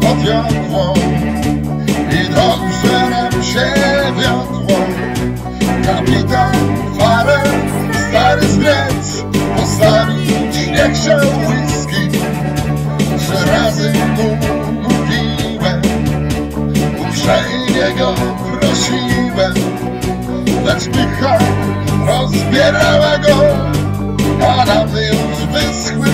powiodło i dobrze nam się wiodło. Kapitan Farel, stary prosiłem Lecz pycha rozbierała go. A rany już wyschły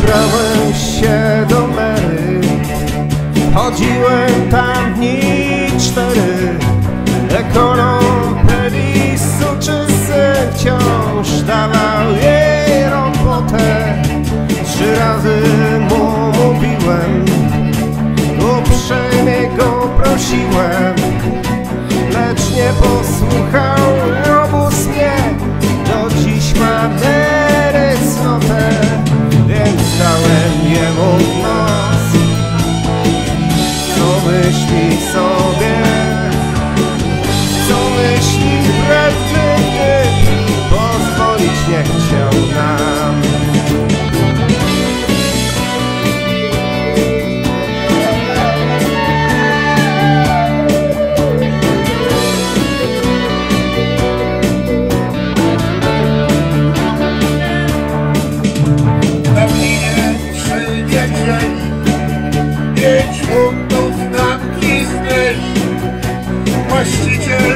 Wybrałem się do Mary. Chodziłem tam dni cztery. Ekonom penisu czysty Wciąż dawał jej robotę. Trzy razy mu mówiłem Uprzejmie go prosiłem Lecz nie posłuchał. Простите!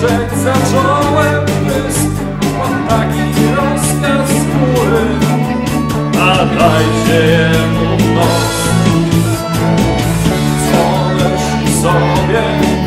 Rzek za pysk, on taki rozkaz skóry, a dajcie jemu noc. Słonecz sobie